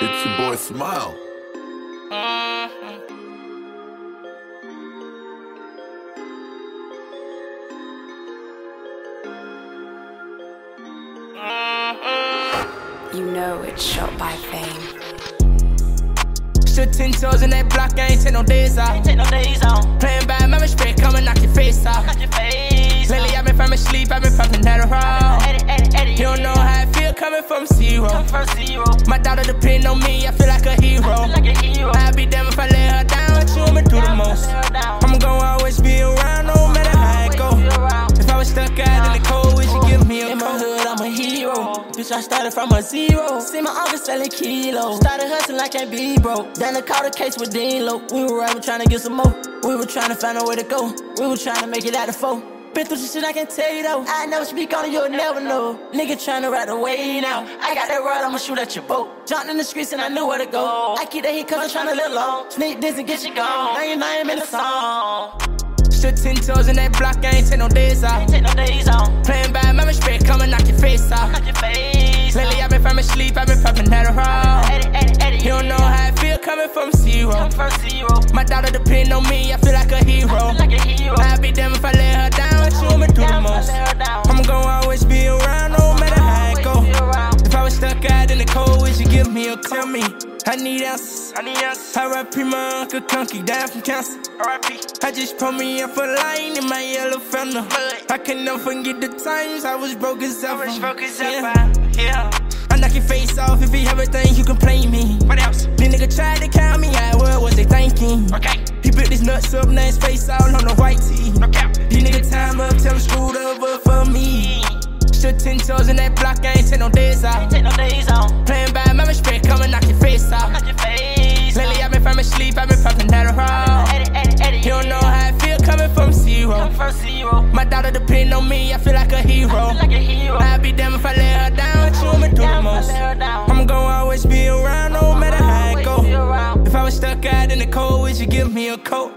It's your boy Smile. You know it's shot by fame. Stood ten toes in that block, I ain't take no days off. Take no days on. Playing bad, mama straight, come and knock your face off. Got your face. Lately, I've been from sleep, I've been pumping that around. Eddie, Eddie, Eddie. You don't know how I feel coming from zero. Come from zero. Bitch, I started from a zero. See my uncle selling kilos. Started hustling I can't be broke. Then I caught a case with Dean-Lo. We were right, trying to get some more. We were trying to find a way to go. We were trying to make it out of four. Been through some shit I can't tell you though. I never speak on it, you'll never know. Nigga trying to ride away now. I got that rod, I'ma shoot at your boat. Jumped in the streets and I knew where to go. I keep that heat cause I'm trying to live long. Sneak this and get you gone. Now you know I'm in the song. Stood ten toes in that block, I ain't take no days off. Take no days on. Playing bad, mama from zero. My daughter depend on me, I feel like a hero. Like a hero. I'd be damned if I let her down, she want me do the most. let her down. I'm gonna always be around, no matter how it go. If I was stuck out in the cold, would you give me a call? Tell me, I need answers. I need answers. R.I.P. my uncle Conky, down from cancer. R.I.P. I just put me up a line in my yellow fender. I can never forget the times I was broke as ever. Yeah. Yeah. I knock your face off if you everything you can play up, now his face all on the white tee. No cap. These nigga time up, tell him screwed over for me. Stood ten toes in that block, I ain't take no days off. Take no days on. Playing bad, mama straight, come and knock your face off. Got your face. Lately, I've been from sleep, I've been pumping that around. You don't know how I feel coming from zero. Come from zero. My daughter depend on me, I feel like a hero. Like a hero. I'd be damned if I let her down, she want me do the most. let her down. I'm gonna always be around, no matter how it go. If I was stuck out in the cold, would you give me a coat?